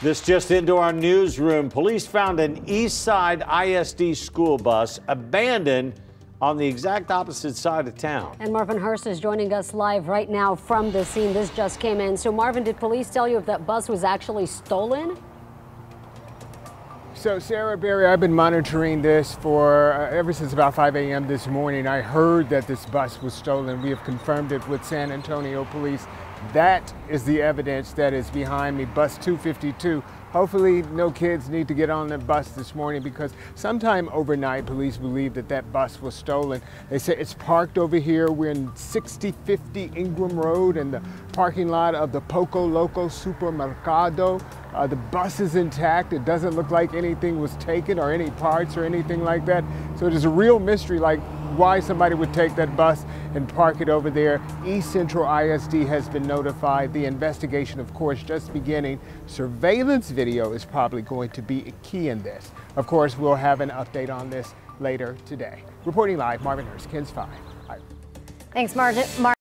This just into our newsroom. Police found an East Side ISD school bus abandoned on the exact opposite side of town. And Marvin Hurst is joining us live right now from the scene. This just came in. So, Marvin, did police tell you if that bus was actually stolen? So, Sarah Barry, I've been monitoring this for uh, ever since about 5 a.m. this morning. I heard that this bus was stolen. We have confirmed it with San Antonio police. That is the evidence that is behind me, bus 252. Hopefully no kids need to get on the bus this morning because sometime overnight police believe that that bus was stolen. They say it's parked over here. We're in 6050 Ingram Road in the parking lot of the Poco Loco Supermercado. Uh, the bus is intact. It doesn't look like anything was taken or any parts or anything like that. So it is a real mystery like why somebody would take that bus and park it over there. East Central ISD has been notified. The investigation, of course, just beginning. Surveillance video is probably going to be key in this. Of course, we'll have an update on this later today. Reporting live, Marvin Hurst, KENS 5. Thanks, Marvin.